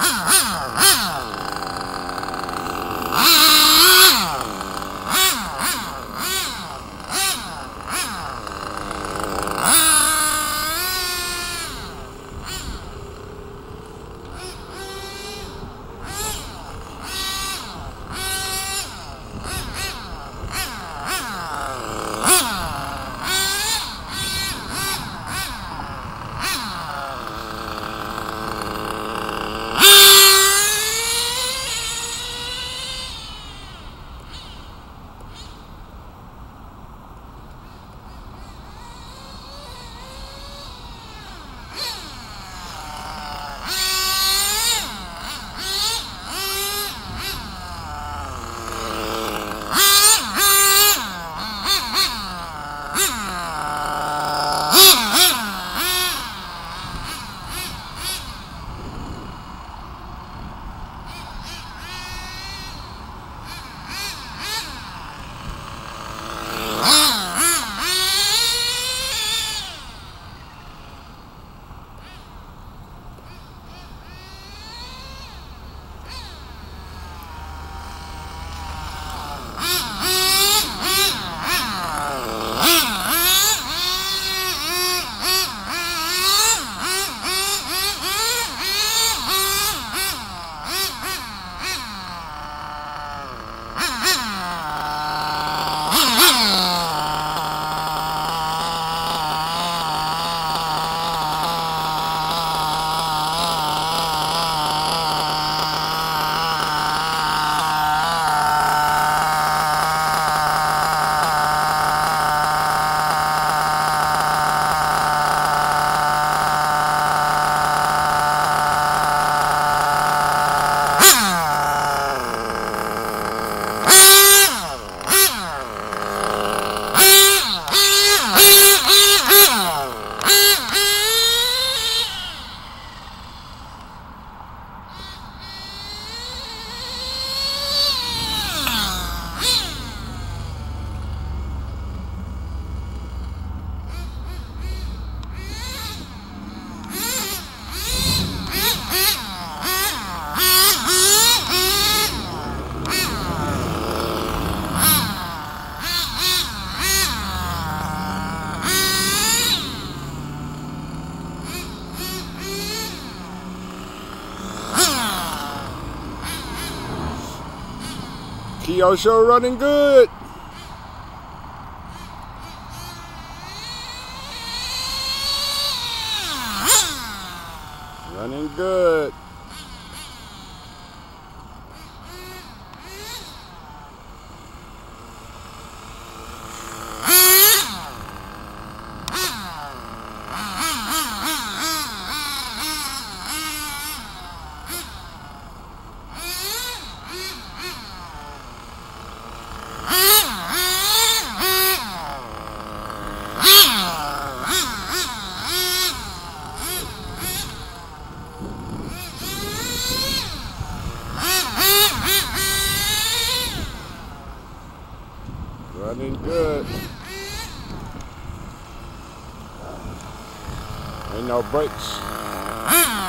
Ah! Kyosho running good. Running good. Running good. Ain't no brakes.